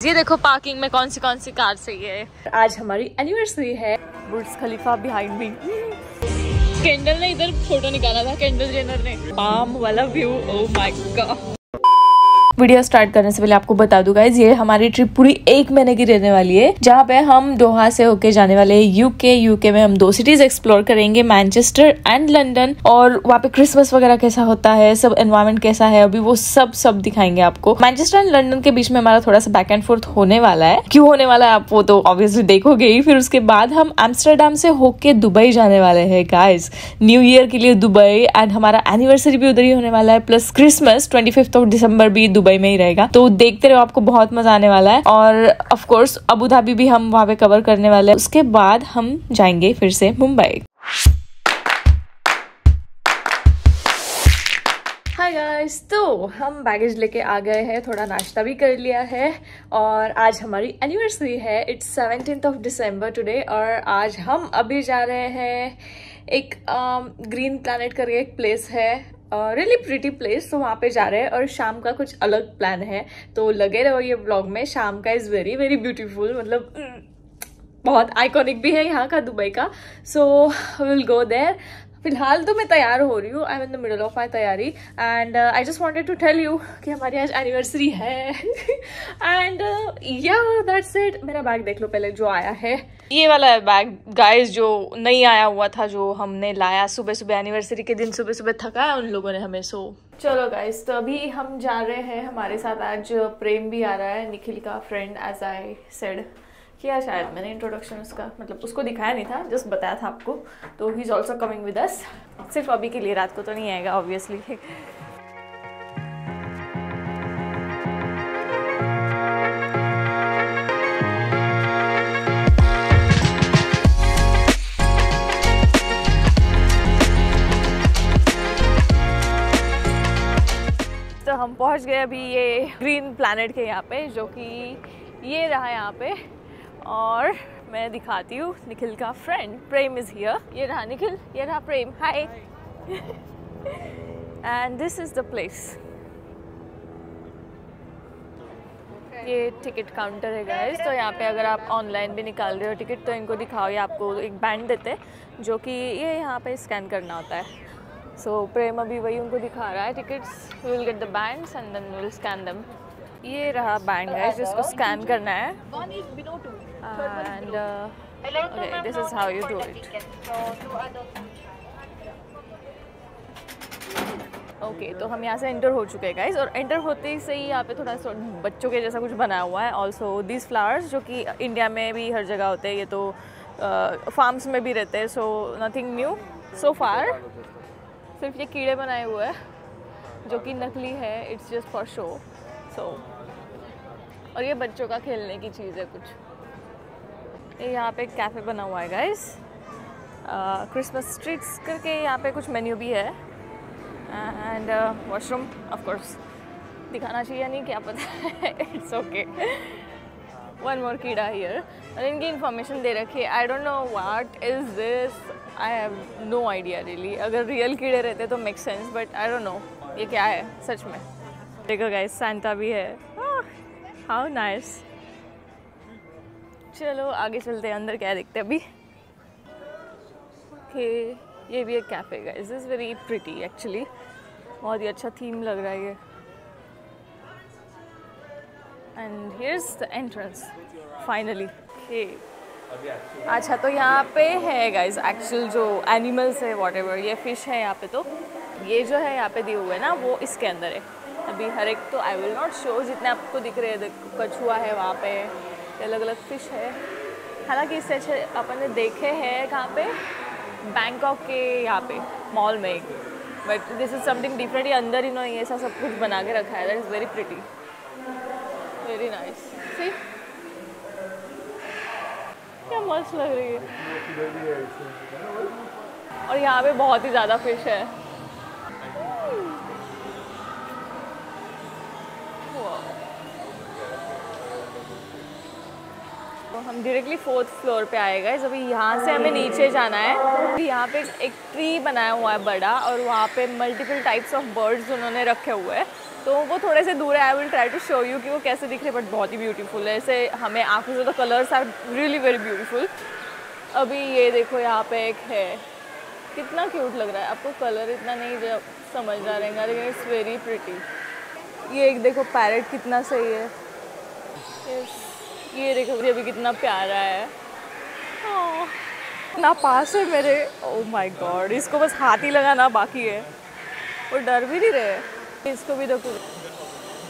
ये देखो पार्किंग में कौन सी कौन सी कार सही है। आज हमारी एनिवर्सरी है। बुर्ज खलीफा बिहाइंड मी केंडल ने इधर फ़ोटो निकाला था केंडल जेनर ने। पाम वाला view oh my God video start करने से पहले आपको बता दूँ गाइज़ ये हमारी ट्रिप पूरी एक महीने की रहने वाली है, जहाँ पे हम दोहा से होके जाने वाले हैं यूके यूके में हम दो सिटीज़ एक्सप्लोर करेंगे मैनचेस्टर एंड लंडन और वहाँ पे क्रिसमस वगैरह कैसा होता है, सब एनवायरमेंट कैसा है, अभी वो सब सब दिखाएँगे आपको। मैनचेस्टर एंड लंडन के बीच में हमारा थोड़ा सा बैक एंड फोर्थ होने वाला है। क्यों होने वाला है, आप वो तो ऑब्वियसली देखोगे ही। फिर उसके बाद हम एम्स्टरडेम से होके दुबई जाने वाले हैं गाइज़ न्यू ईयर के लिए दुबई एंड हमारा एनिवर्सरी भी उधर ही होने वाला है plus Christmas twenty of December भी दुबई में ही रहेगा। तो देखते रहो, आपको बहुत मज़ा आने वाला है। और ऑफ़ कोर्स अबू धाबी भी हम वहाँ पे कवर करने वाले हैं। उसके बाद हम जाएँगे फिर से मुंबई। गाइस तो हम बैगेज लेके आ गए हैं, थोड़ा नाश्ता भी कर लिया है। और आज हमारी एनिवर्सरी है it's seventeen of December today और आज हम अभी जा रहे हैं, एक ग्रीन प्लानट करके एक प्लेस है। रियली प्रिटी प्लेस तो वहाँ पे जा रहे हैं और शाम का कुछ अलग प्लान है। तो लगे रहो ये ब्लॉग में, शाम का इज़ वेरी वेरी ब्यूटीफुल मतलब बहुत आइकॉनिक भी है यहाँ का, दुबई का। सो विल गो देर फ़िलहाल तो मैं तैयार हो रही हूँ। I am in the middle of my तैयारी and I just wanted to tell you कि हमारी आज एनिवर्सरी है। एंड या दैट्स इट मेरा बैग देख लो पहले जो आया है। ये वाला है बैग गाइस जो नहीं आया हुआ था जो हमने लाया सुबह सुबह एनिवर्सरी के दिन सुबह सुबह थका है उन लोगों ने हमें सो। चलो गाइस तो अभी हम जा रहे हैं। हमारे साथ आज प्रेम भी आ रहा है निखिल का फ्रेंड एज आई सेड किया शायद मैंने इंट्रोडक्शन उसका मतलब उसको दिखाया नहीं था जस्ट बताया था आपको। तो he is also coming with us सिर्फ़ अभी के लिए, रात को तो नहीं आएगा ऑब्वियसली तो हम पहुँच गए अभी ये ग्रीन प्लानट के यहाँ पे, जो कि ये रहा यहाँ पे। और मैं दिखाती हूँ निखिल का फ्रेंड प्रेम इज़ हियर ये रहा निखिल. ये रहा Prem. Hi and this is the place ये टिकट काउंटर है गाइस तो यहाँ पे अगर आप ऑनलाइन भी निकाल रहे हो टिकट तो इनको दिखाओ. ये आपको एक बैंड देते हैं जो कि ये यहाँ पे स्कैन करना होता है. सो so, प्रेम अभी वही उनको दिखा रहा है. Tickets will get the bands and then will scan them ये रहा बैंड है जिसको स्कैन करना है. And uh, okay this is how you do it. Okay okay, तो हम यहाँ से एंटर हो चुके हैं गाइज़ और एंटर होते ही से ही यहाँ पे थोड़ा सा बच्चों के जैसा कुछ बनाया हुआ है. ऑल्सो दिस फ्लावर्स जो कि इंडिया में भी हर जगह होते हैं ये तो फार्म्स uh, में भी रहते हैं सो नथिंग न्यू सो फार सिर्फ़ ये कीड़े बनाए हुए हैं जो कि नकली है it's just for show so और ये बच्चों का खेलने की चीज़ है कुछ. ये यहाँ पे कैफ़े बना हुआ है गाइस क्रिसमस स्ट्रीट्स करके यहाँ पे कुछ मेन्यू भी है. एंड वॉशरूम ऑफ़ कोर्स दिखाना चाहिए नहीं क्या पता है? इट्स ओके वन मोर कीड़ा हियर और इनकी इन्फॉर्मेशन दे रखी है. I don't know what is this I have no idea really अगर रियल कीड़े रहते तो make sense but I don't know ये क्या है? सच में. देखो गाइस सैंटा भी है. हाउ नाइस चलो, आगे चलते हैं, अंदर क्या देखते हैं अभी? ओके, ये भी एक कैफ़े का is is very pretty actually बहुत ही अच्छा थीम लग रहा है ये. And here's the entrance finally अच्छा तो यहाँ पे है गाइज़ एक्चुअल जो एनिमल्स है वॉट ये फ़िश है यहाँ पे तो. ये जो है यहाँ पे दिए हुए ना, वो इसके अंदर है. अभी हर एक तो आई विल नॉट शो जितने आपको दिख रहे हैं कछुआ है वहाँ पे अलग अलग फ़िश है। हालाँकि इससे अच्छे अपन ने देखे हैं कहाँ पे? बैंकॉक के यहाँ पे मॉल में। But this is something different ये अंदर ही इन्होंने ऐसा सब कुछ बना के रखा है। That is very pretty very nice सी क्या मस्त लग रही है। और यहाँ पे बहुत ही ज़्यादा फ़िश है। तो हम डायरेक्टली फोर्थ फ्लोर पे आए गए अभी यहाँ से हमें नीचे जाना है। यहाँ पे एक ट्री बनाया हुआ है बड़ा और वहाँ पे मल्टीपल टाइप्स ऑफ़ बर्ड्स उन्होंने रखे हुए हैं। तो वो थोड़े से दूर है। I will try to show you कि वो कैसे दिख रहे बट बहुत ही ब्यूटीफुल है। ऐसे हमें आँखों से तो colours are really very beautiful अभी ये देखो यहाँ पे एक है। कितना क्यूट लग रहा है। आपको कलर इतना नहीं समझ रहा रहेगा लेकिन इट्स वेरी प्रिटी ये एक देखो पैरेट कितना सही है। Yes. ये देखो ये भी कितना प्यारा है। oh. इतना पास है मेरे। ओ माय गॉड इसको बस हाथ ही लगाना बाकी है। वो डर भी नहीं रहे। इसको भी देखो।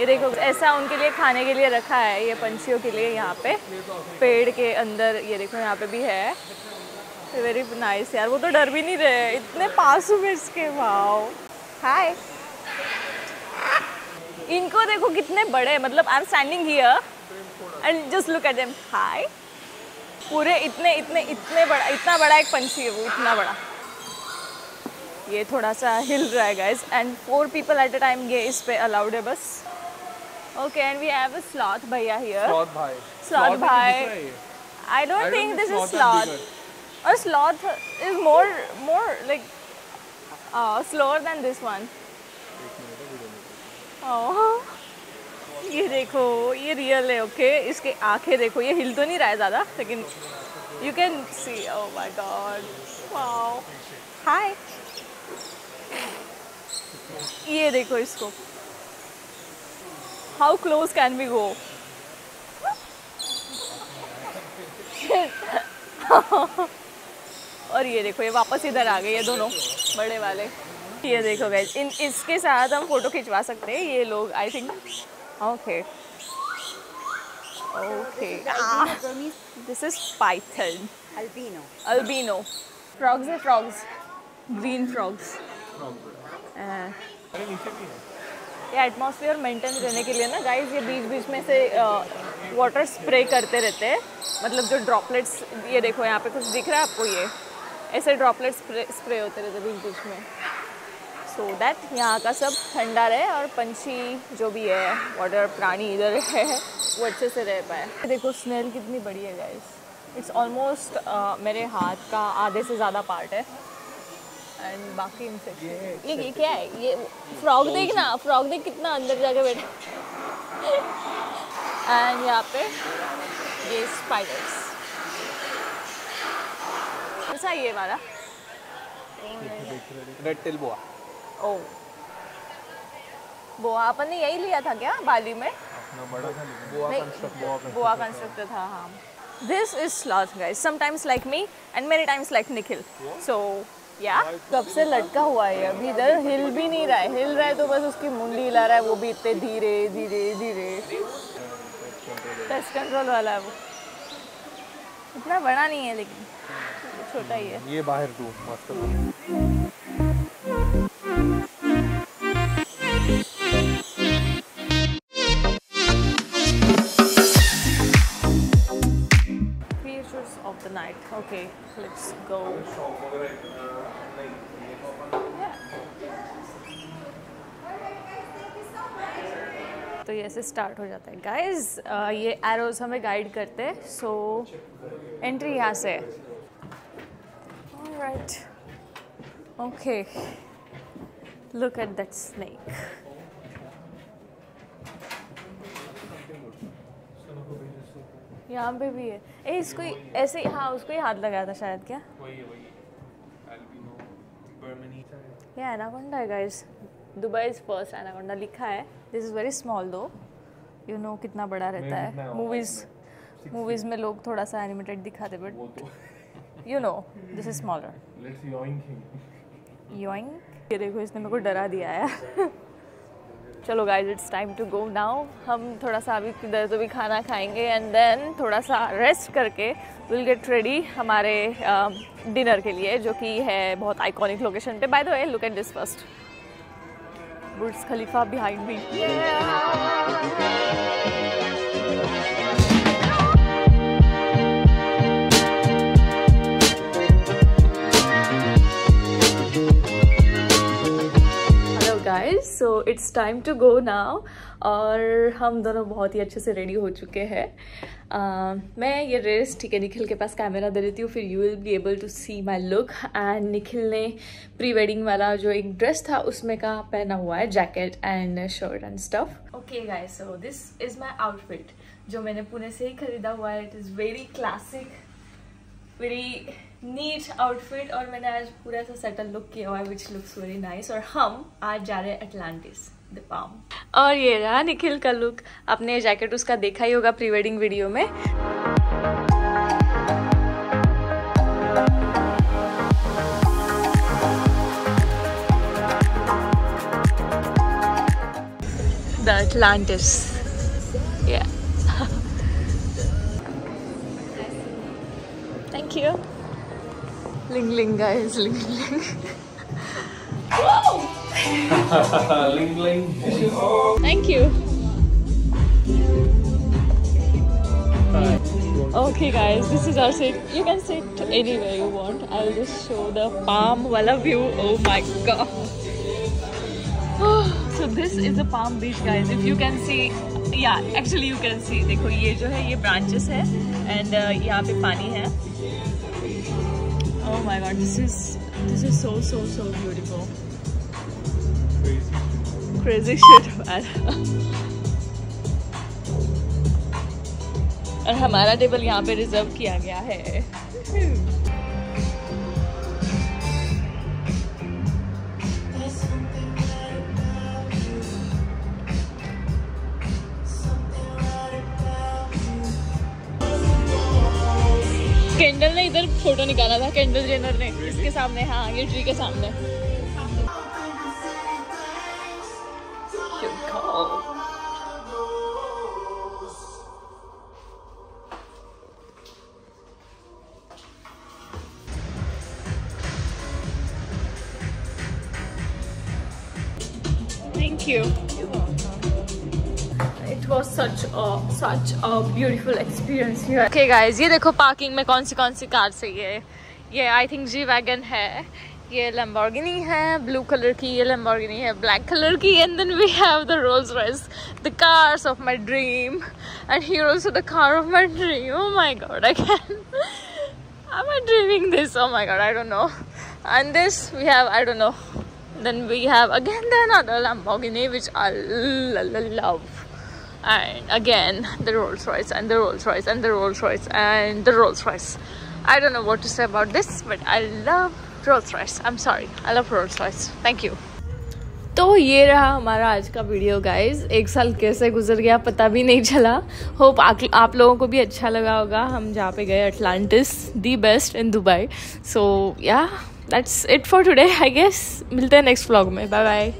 ये देखो ऐसा उनके लिए खाने के लिए रखा है ये पंछियों के लिए यहाँ पे। पेड़ के अंदर ये देखो यहाँ पे भी है। वेरी नाइस यार वो तो डर भी नहीं रहे। इतने पास में इसके भाव हाय इनको देखो कितने बड़े मतलब I am standing here and just look at them हाय पूरे इतने इतने इतने बड़ा इतना बड़ा एक पंछी है वो इतना बड़ा। ये थोड़ा सा हिल रहा है guys and four people at a time ये इस पे अलाउड है बस। Okay and we have a sloth भैया हियर स्लॉथ भाई स्लॉथ भाई I don't think this is sloth और sloth is more more like slower than this one oh. ये देखो, ये रियल है ओके इसके आँखें देखो, ये हिल तो नहीं रहा है ज़्यादा, लेकिन you can see oh my God wow हाय ये देखो इसको। How close can we go और ये देखो, ये वापस इधर आ गए, ये दोनों बड़े वाले। ये देखो गैस इन, इसके साथ हम फ़ोटो खिंचवा सकते हैं, ये लोग I think Okay. Okay. Ah, this is python. Albino. Albino. Frogs are frogs. Green frogs. Uh, ये एटमॉस्फेयर मेंटेन रहने के लिए ना गाइस ये बीच बीच में से वाटर स्प्रे करते रहते हैं मतलब जो ड्रॉपलेट्स ये देखो यहाँ पे कुछ दिख रहा है आपको ये ऐसे ड्रॉपलेट्स स्प्रे स्प्रे होते रहते बीच बीच में सो दैट यहाँ का सब ठंडा रहे और पंछी जो भी है वाटर प्राणी इधर है वो अच्छे से रह पाए। देखो स्मेल कितनी बड़ी है गाइस इट्स ऑलमोस्ट मेरे हाथ का आधे से ज़्यादा पार्ट है। एंड बाकी इनसे ये ये क्या है? ये फ्रॉग देख ना फ्रॉग देख कितना अंदर जाके बैठे एंड यहाँ पे ये स्पाइडर्स कैसा ये वाला? रेड टेल बोआ। ओ। बोआ अपन ने यही लिया था क्या बाली में? बड़ा था बोआ कंस्ट्रक्ट कंस्ट्रक्टर था। हाँ। This is sloth guys sometimes like me and many times like Nikhil so yeah कब से लटका हुआ है अभी इधर हिल भी नहीं रहा है। हिल रहा है तो बस उसकी मुंडी हिला रहा है। वो भी इतने धीरे धीरे धीरे। टेस्ट कंट्रोल वाला है वो। इतना बड़ा नहीं है लेकिन। छोटा ही है। ये बाहर तू मस्त। Creatures of the night. Okay, let's go. तो ये ऐसे स्टार्ट हो जाता है. गाइस ये एरोज हमें गाइड करते हैं. सो एंट्री यहाँ से. Right okay look at that snake यहाँ पे भी है। ए इसको ही ऐसे हाँ उसको ही हाथ लगाया था शायद क्या? वही है वही ये एनाकोंडा है guys Dubai is first anaconda लिखा है। This is very small though you know कितना बड़ा रहता है। मूवीज़ मूवीज़ में लोग थोड़ा सा एनिमेटेड दिखाते but you know this is smaller young ये देखो इसने मेरे को डरा दिया है। चलो guys it's time to go now हम थोड़ा सा अभी किधर तो भी खाना खाएँगे एंड देन थोड़ा सा रेस्ट करके विल गेट रेडी हमारे डिनर uh, के लिए जो कि है बहुत आइकॉनिक लोकेशन पे. By the way look at this first Burj Khalifa behind me so it's time to go now और हम दोनों बहुत ही अच्छे से रेडी हो चुके हैं। uh, मैं ये रेस ठीक है निखिल के पास कैमरा दे देती हूँ फिर you will be able to see my look and Nikhil ने प्री वेडिंग वाला जो एक ड्रेस था उसमें का पहना हुआ है jacket and shirt and stuff okay guys so this is my outfit जो मैंने पुणे से ही खरीदा हुआ है. It is very classic very neat outfit और मैंने आज पूरा सा सेटल लुक किया हुआ है विच लुक्स वेरी नाइस और हम आज जा रहे हैं अटलांटिस द और ये रहा निखिल का लुक आपने जैकेट उसका देखा ही होगा प्री वेडिंग वीडियो में the Atlantis. Yeah. Thank you. Ling ling guys, ling ling. ling ling. Thank you. Okay guys, this is our seat. You can sit anywhere you want. I'll just show the palm wala view. Oh my god. so this is a palm beach guys. If you can see yeah actually you can see देखो ये जो है ये branches है and uh, यहाँ पे पानी है Oh my god this is this is so so so beautiful crazy shit man और हमारा टेबल यहाँ पे रिज़र्व किया गया है कैंडल ने इधर फ़ोटो निकाला था कैंडल जेनर ने, इसके सामने हाँ ये ट्री के सामने Thank you. Such a such a beautiful experience here. Okay guys, ये देखो पार्किंग में कौन सी कौन सी कार सही है ये आई थिंक जी वैगन है ये लैम्बोर्गिनी है ब्लू कलर की ये लैम्बोर्गिनी है ब्लैक कलर की and then we have the Rolls Royce the cars of my dream and here also the car of my dream oh my God I can am I dreaming this? Oh my god, I don't know. And this we have, I don't know. Then we have again the another Lamborghini which I love. And again the Rolls Royce and the Rolls Royce and the Rolls Royce and the Rolls Royce. I don't know what to say about this, but I love Rolls Royce. I'm sorry, I love Rolls Royce. Thank you. तो ये रहा हमारा आज का video guys एक साल कैसे गुजर गया पता भी नहीं चला होप आप लोगों को भी अच्छा लगा होगा हम जहाँ पे गए Atlantis the best in Dubai so yeah that's it for today I guess मिलते हैं नेक्स्ट व्लॉग में बाय बाय